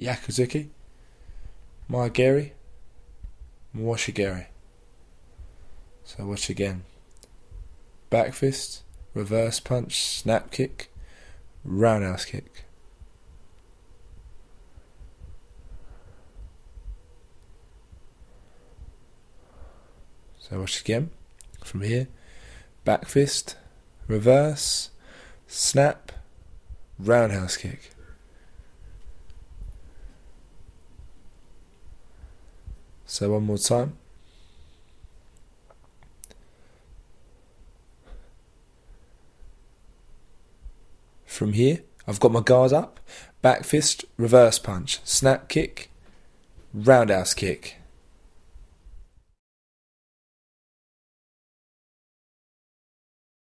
Gyakuzuki, Maegeri, Mawashigeri. So watch again. Back fist, reverse punch, snap kick, roundhouse kick. So watch again. From here. Back fist, reverse, snap, roundhouse kick. So one more time. From here, I've got my guard up, back fist, reverse punch, snap kick, roundhouse kick.